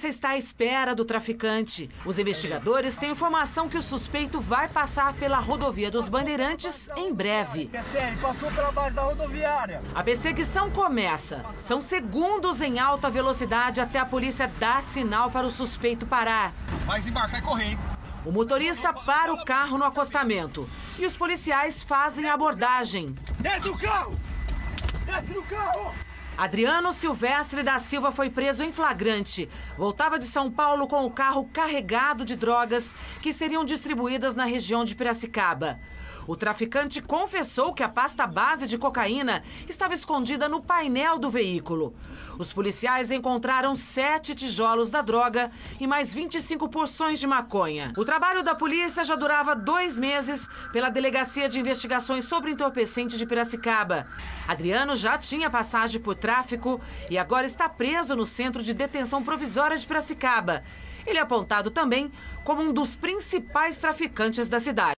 polícia está à espera do traficante. Os investigadores têm informação que o suspeito vai passar pela rodovia dos Bandeirantes em breve. Passou pela base da rodoviária. A perseguição começa. São segundos em alta velocidade até a polícia dar sinal para o suspeito parar. Vai embarcar e correr, hein? O motorista para o carro no acostamento e os policiais fazem a abordagem. Desce do carro! Desce do carro! Adriano Silvestre da Silva foi preso em flagrante. Voltava de São Paulo com o carro carregado de drogas que seriam distribuídas na região de Piracicaba. O traficante confessou que a pasta base de cocaína estava escondida no painel do veículo. Os policiais encontraram sete tijolos da droga e mais 25 porções de maconha. O trabalho da polícia já durava dois meses pela Delegacia de Investigações sobre Entorpecentes de Piracicaba. Adriano já tinha passagem por tráfico e agora está preso no Centro de Detenção Provisória de Piracicaba. Ele é apontado também como um dos principais traficantes da cidade.